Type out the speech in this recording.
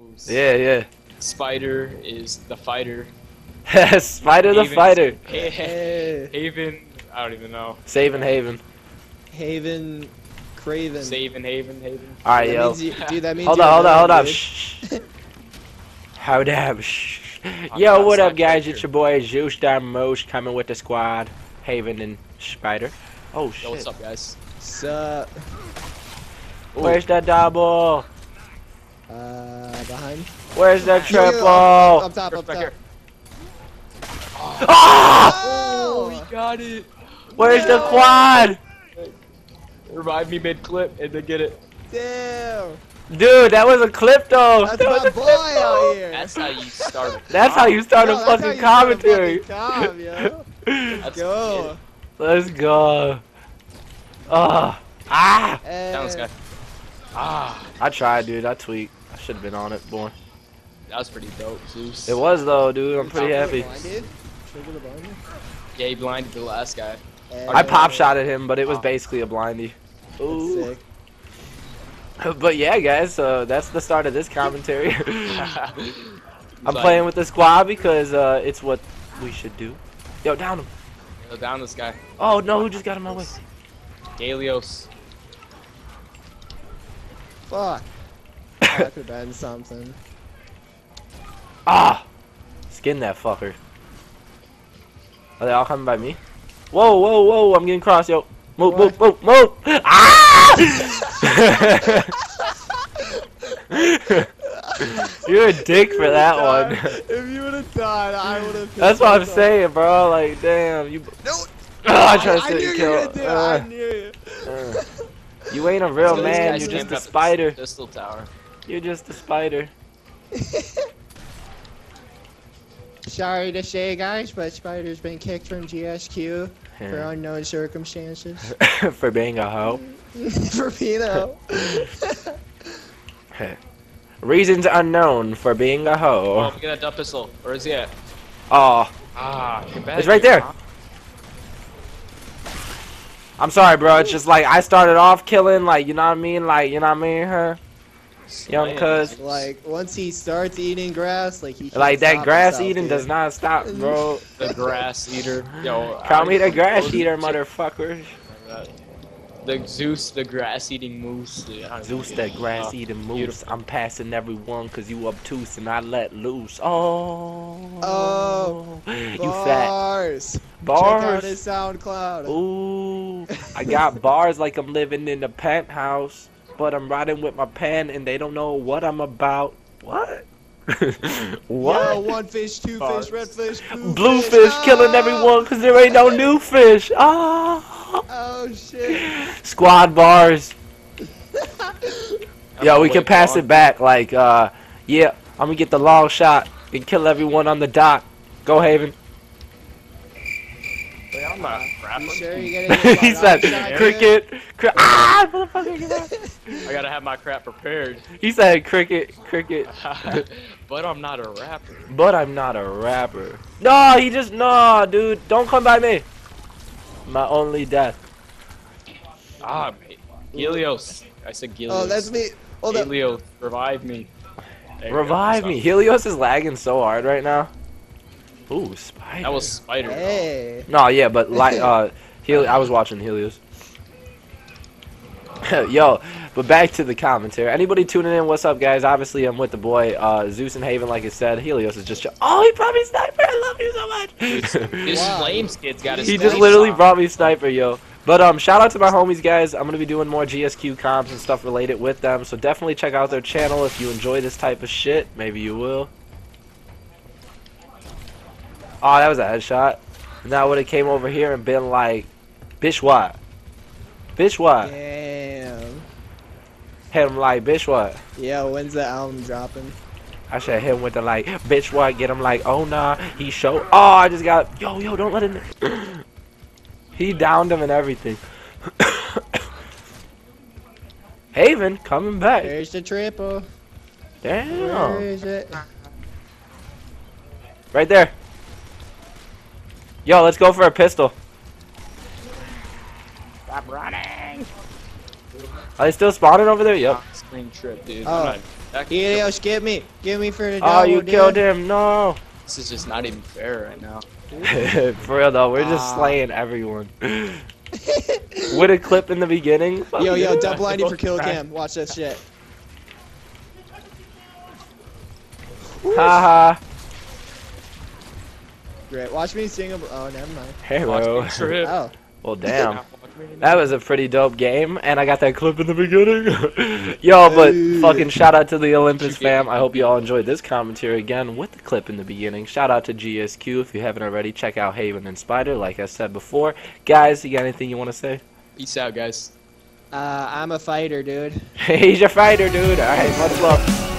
names. Yeah, yeah. Spider is the fighter. Spider the Haven's- fighter. Ha- Hey, Haven, I don't even know. Saving Haven. Haven, Craven. Saving Haven, Haven. Alright, That yo. you- dude, that means Hold on, hold on, hold on. dude. Shh. Hold up. Shh. I'm Yo, what up, guys? character. It's your boy Zeus Mosh coming with the squad. Haven and Spider. Oh Yo, what's up, guys? Sup? Where's the double? Uh, behind. Where's the Yo, yo, triple? Up, up top, up top. here. Ah! Oh, Oh! we got it. Where's the quad? Revive me mid clip and then get it. Damn! Dude, that was a clip though. That's that was my a boy clip, out here. That's how you start. a That's how you start Yo, a that's how fucking you start a commentary. fucking com. Let's Go. Let's go. Ah. Ah. Down this guy. Eh, Ah, I tried, dude. I tweaked. I should have been on it more. that was pretty dope, Zeus. It was though, dude. I'm pretty happy. blinded? Trigger the? Yeah, he blinded the last guy. I Eh, pop shot at him, but it was Oh. basically a blindy. that's Ooh. sick. But yeah, guys, so that's the start of this commentary. I'm I'm playing with the squad because uh, it's what we should do. Yo, down him. down this guy. Oh no, who just got in my way? Galios. Fuck. That could have been something. Ah! Skin that fucker. Are they all coming by me? Whoa, whoa, whoa, I'm getting cross, yo. Move, move, move, move! Ah! You're a dick for that one. if you would have died, I would have. That's what I'm saying, bro. Like, damn, you. No. Ah, I tried to I say knew you you kill. were gonna do it. Uh, I knew it. uh. You ain't a real So man. You're just a up at the spider. Pistol tower. You're just a spider. Sorry to say, guys, but Spider's been kicked from GSQ for unknown circumstances. For being a hoe. for Pino. Reasons unknown for being a Oh, hoe. we got a dump pistol. Where is he at? Oh, Ah, It's right there. huh? I'm sorry, bro. It's just like I started off killing, like you know what I mean, like you know what I mean, huh? Young Slaying. cuz. like once he starts eating grass, like he can't Like that stop grass himself, eating dude. does not stop, bro. The grass eater. Yo. Call I- me the grass Zeus- eater, motherfucker. The Zeus, the grass eating moose. dude, Zeus, know. that grass eating moose. beautiful. I'm passing everyone cause you obtuse and I let loose. Oh. Oh, You fat. Bars. Check out Bars. his SoundCloud. Ooh, I got bars like I'm living in a penthouse, but I'm riding with my pen and they don't know what I'm about. What? what? Yo, one fish, two Bars. fish, red fish, blue, Blue fish killing Ah! everyone because there ain't no new fish. Ah! Oh shit. Squad bars. I'm Yo, we can pass gone. it back. Like, uh, yeah, I'm gonna get the long shot and kill everyone on the dock. Go Haven. Wait, I'm not You rapping. sure you gonna he said, cricket. Cri- ah, motherfucker. I gotta have my crap prepared. He said, cricket, cricket. but I'm not a rapper. But I'm not a rapper. No, he just no, dude. Don't come by me. My only death. Ah, mate. Helios. I said Helios. Oh, that's me. Hold up. Helios, revive me. There Revive me. Helios is lagging so hard right now. Ooh, spider. That was Spider. Hey. No, yeah, but like uh, Heli- I was watching Helios. Yo, but back to the commentary. Anybody tuning in? What's up, guys? Obviously, I'm with the boy uh, Zeus and Haven. Like I said, Helios is just. Oh, he brought me sniper. I love you so much. His Wow. flames kid's got his he just literally on. brought me sniper, yo. But um, shout out to my homies, guys. I'm gonna be doing more GSQ comps and stuff related with them. So definitely check out their channel if you enjoy this type of shit. Maybe you will. Oh, that was a headshot. Now would have came over here and been like, bitch what? Bitch what? Damn. Hit him like, bitch what? Yeah, when's the album dropping? I should hit him with the like, bitch what? Get him like, oh nah, he show. Oh, I just got, yo, yo, don't let him. he downed him and everything. Haven coming back. There's the triple. Where Damn. is it? Right there. Yo, let's go for a pistol. Stop running. Are they still spawning over there? Yep. Screen trip, dude. Oh. I'm not Helios, get me. Get me for the Oh, double, you dude. killed him. No. This is just not even fair right now. For real though, we're just Ah. slaying everyone. With a clip in the beginning. Fuck Yo, yo, yeah. double ID for kill cam. Watch that shit. Haha. Great. Watch me sing. A... Oh, never mind. Hey, Watch bro. me trip. Oh. Well, damn. That was a pretty dope game, and I got that clip in the beginning. Yo, but fucking shout out to the Olympus fam. I hope you all enjoyed this commentary again with the clip in the beginning. Shout out to GSQ. If you haven't already, check out Haven and Spider, like I said before. Guys, you got anything you want to say? Peace out, guys. Uh, I'm a fighter, dude. He's a fighter, dude. All right, much love.